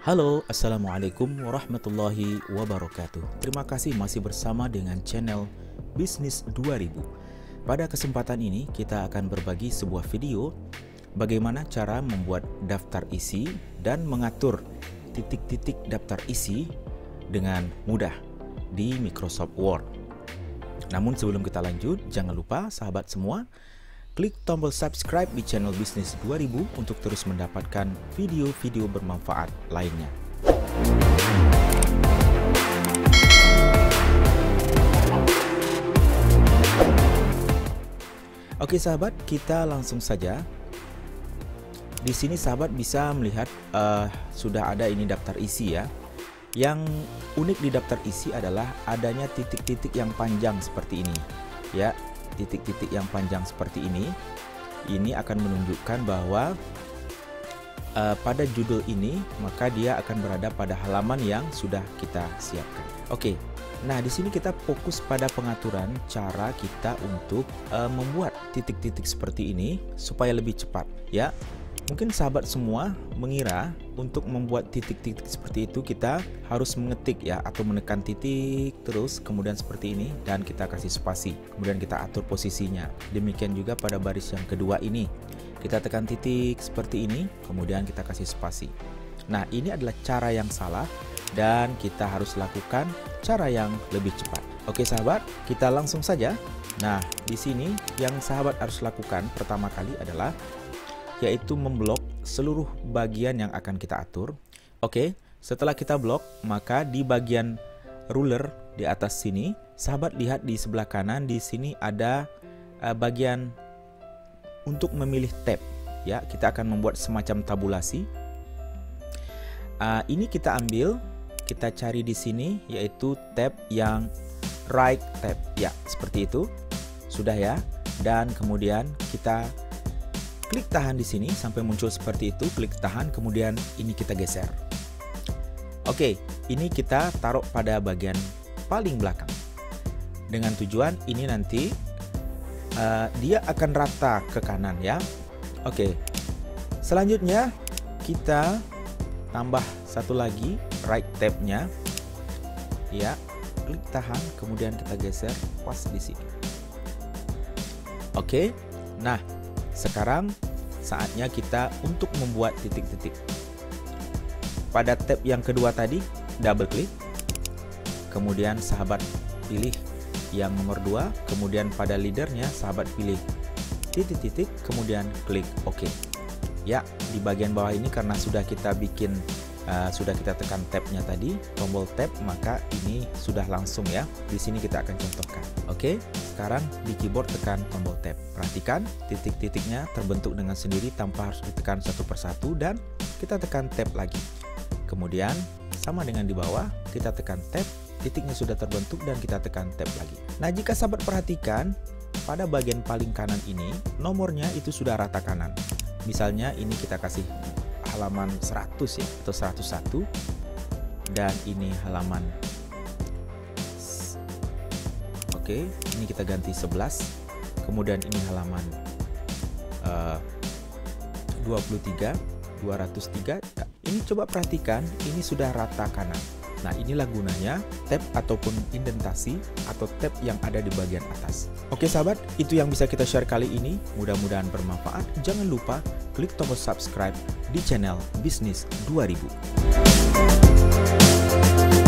Halo, Assalamualaikum warahmatullahi wabarakatuh. Terima kasih masih bersama dengan channel Bisnis 2000 Pada kesempatan ini kita akan berbagi sebuah video Bagaimana cara membuat daftar isi dan mengatur titik-titik daftar isi dengan mudah di Microsoft Word. Namun sebelum kita lanjut, jangan lupa sahabat semua Klik tombol subscribe di channel Bisnis 2000 untuk terus mendapatkan video-video bermanfaat lainnya. Oke sahabat, kita langsung saja. Di sini sahabat bisa melihat uh, sudah ada ini daftar isi ya. Yang unik di daftar isi adalah adanya titik-titik yang panjang seperti ini. Ya, titik-titik yang panjang seperti ini ini akan menunjukkan bahwa uh, pada judul ini maka dia akan berada pada halaman yang sudah kita siapkan. Oke. Nah, di sini kita fokus pada pengaturan cara kita untuk uh, membuat titik-titik seperti ini supaya lebih cepat, ya. Mungkin sahabat semua mengira untuk membuat titik-titik seperti itu kita harus mengetik ya atau menekan titik terus kemudian seperti ini dan kita kasih spasi. Kemudian kita atur posisinya. Demikian juga pada baris yang kedua ini. Kita tekan titik seperti ini, kemudian kita kasih spasi. Nah, ini adalah cara yang salah dan kita harus lakukan cara yang lebih cepat. Oke sahabat, kita langsung saja. Nah, di sini yang sahabat harus lakukan pertama kali adalah yaitu memblok seluruh bagian yang akan kita atur. Oke, setelah kita blok, maka di bagian ruler di atas sini, sahabat lihat di sebelah kanan di sini ada uh, bagian untuk memilih tab. Ya, kita akan membuat semacam tabulasi. Uh, ini kita ambil, kita cari di sini yaitu tab yang right tab. Ya, seperti itu. Sudah ya. Dan kemudian kita klik tahan di sini sampai muncul seperti itu, klik tahan, kemudian ini kita geser. Oke, ini kita taruh pada bagian paling belakang. Dengan tujuan ini nanti uh, dia akan rata ke kanan ya. Oke, selanjutnya kita tambah satu lagi right tab-nya. Ya, klik tahan, kemudian kita geser pas di sini. Oke, nah sekarang saatnya kita untuk membuat titik-titik. Pada tab yang kedua tadi, double klik. Kemudian sahabat pilih yang nomor dua, kemudian pada leadernya sahabat pilih titik-titik, kemudian klik OK. Ya, di bagian bawah ini karena sudah kita bikin uh, sudah kita tekan tabnya tadi, tombol tab, maka ini sudah langsung ya. Di sini kita akan contohkan. Oke, sekarang di keyboard tekan tombol tab. Perhatikan titik-titiknya terbentuk dengan sendiri tanpa harus ditekan satu persatu dan kita tekan tab lagi. Kemudian sama dengan di bawah, kita tekan tab, titiknya sudah terbentuk dan kita tekan tab lagi. Nah, jika sahabat perhatikan, pada bagian paling kanan ini, nomornya itu sudah rata kanan. Misalnya ini kita kasih halaman 100 ya atau 101 dan ini halaman Oke, ini kita ganti 11. Kemudian ini halaman uh, 23, 203. Nah, ini coba perhatikan, ini sudah rata kanan. Nah, inilah gunanya tab ataupun indentasi atau tab yang ada di bagian atas. Oke sahabat, itu yang bisa kita share kali ini. Mudah-mudahan bermanfaat. Jangan lupa klik tombol subscribe di channel Bisnis 2000.